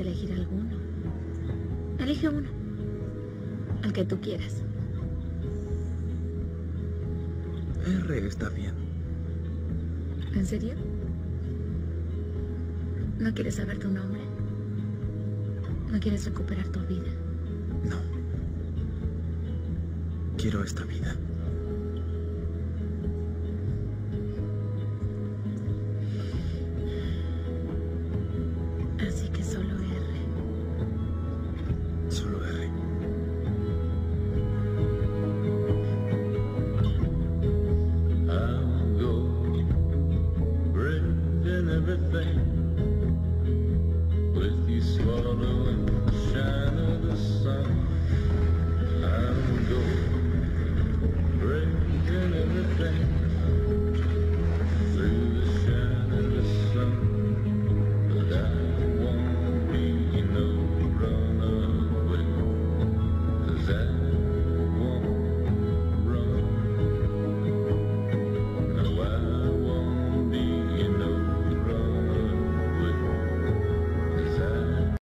elegir alguno. Elige uno. El que tú quieras. R está bien. ¿En serio? ¿No quieres saber tu nombre? ¿No quieres recuperar tu vida? No. Quiero esta vida. Solo R. Solo R. I'm golden everything with you swallowing shine.